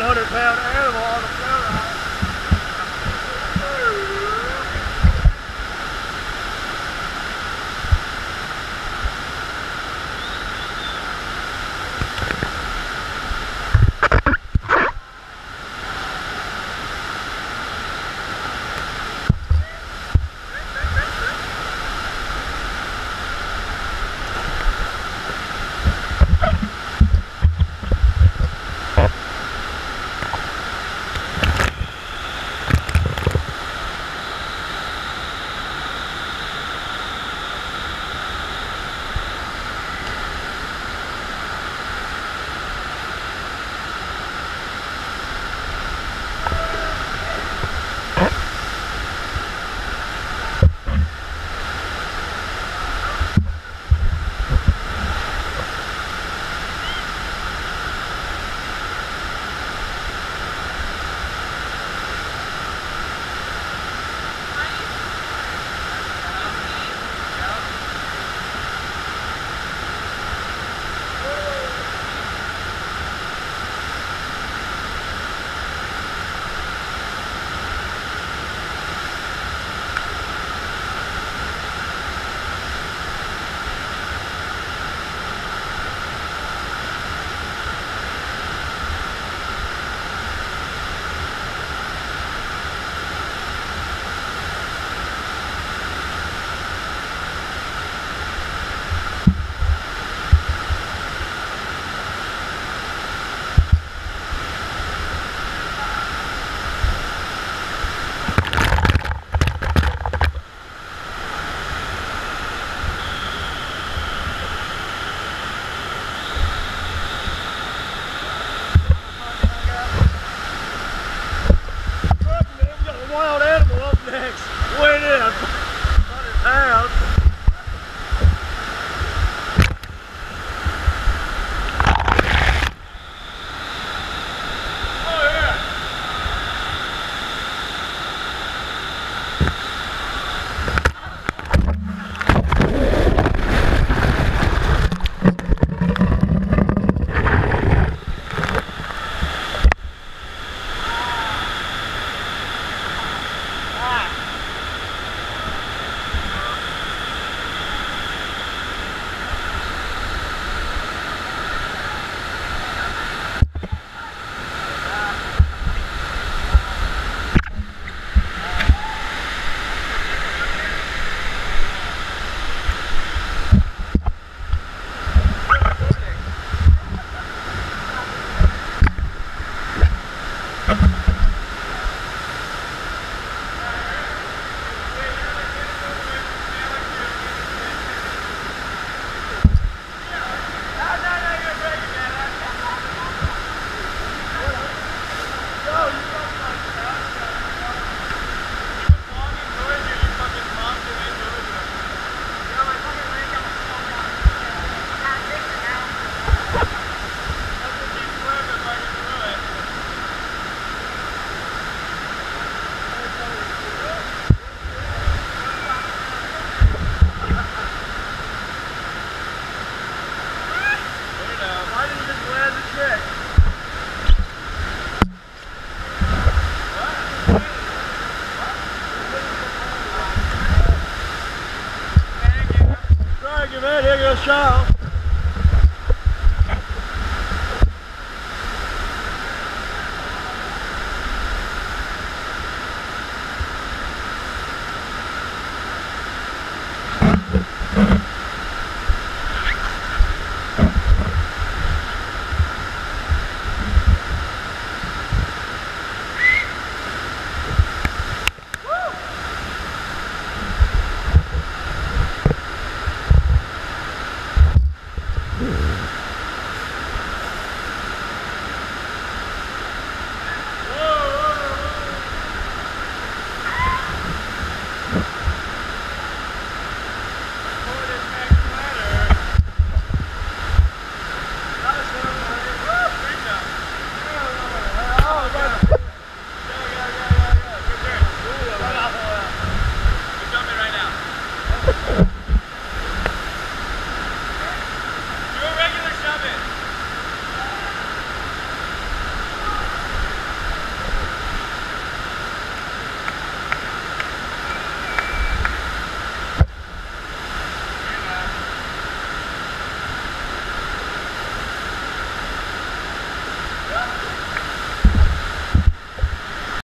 700 pound animal on the